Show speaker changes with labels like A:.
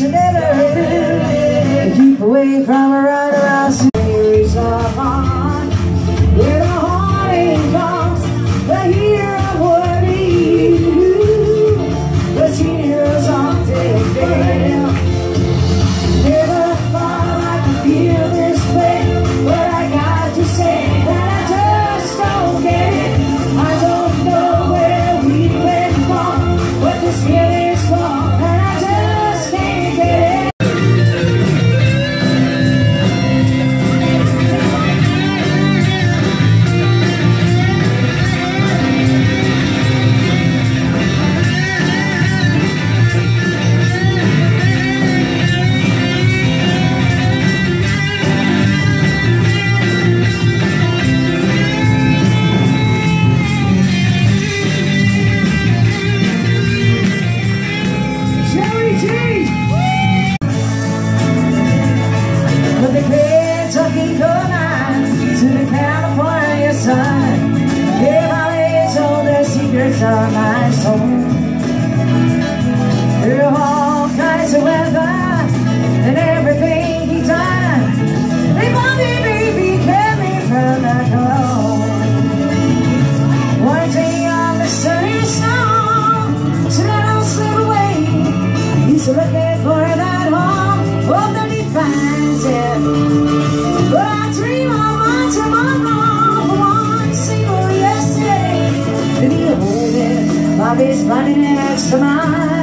A: generation looking for to the California sun. Give my ladies all the secrets of my soul. Through all kinds of weather and everything I'll be smiling next to mine.